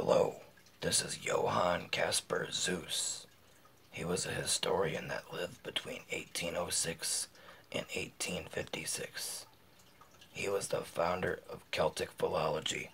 Hello, this is Johann Kaspar Zeuss. He was a historian that lived between 1806 and 1856. He was the founder of Celtic philology